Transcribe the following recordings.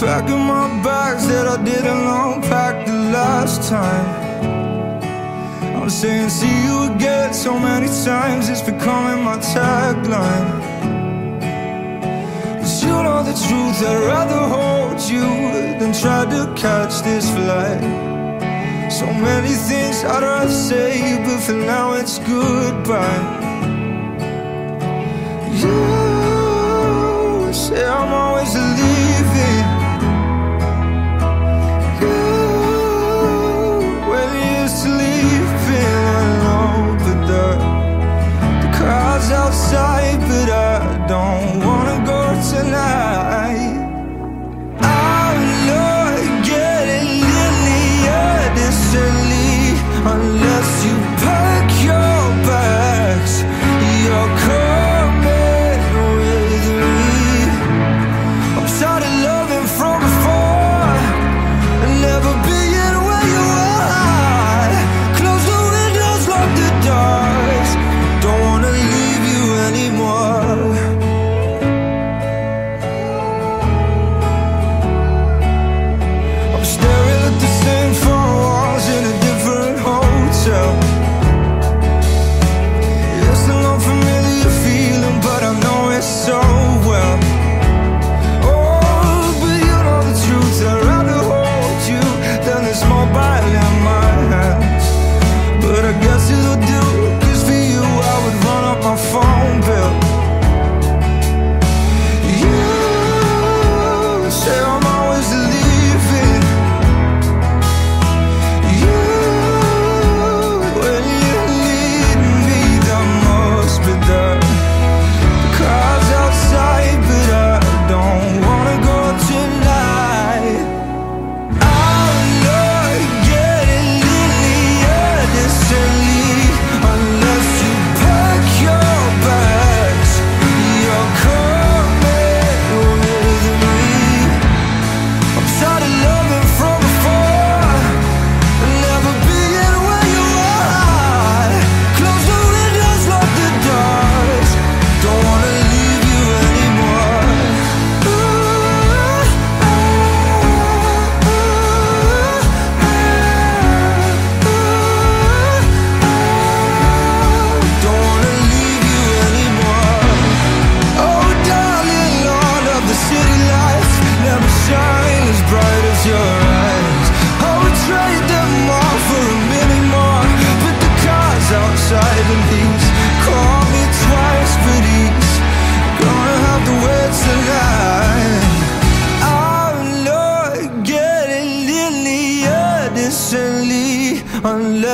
Packing my bags that I didn't unpack the last time. I'm saying see you again so many times It's becoming my tagline. Cause you know the truth I'd rather hold you Than try to catch this flight. So many things I'd rather say But for now it's goodbye. You. don't mobile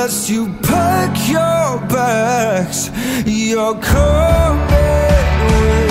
As you pack your bags You're coming with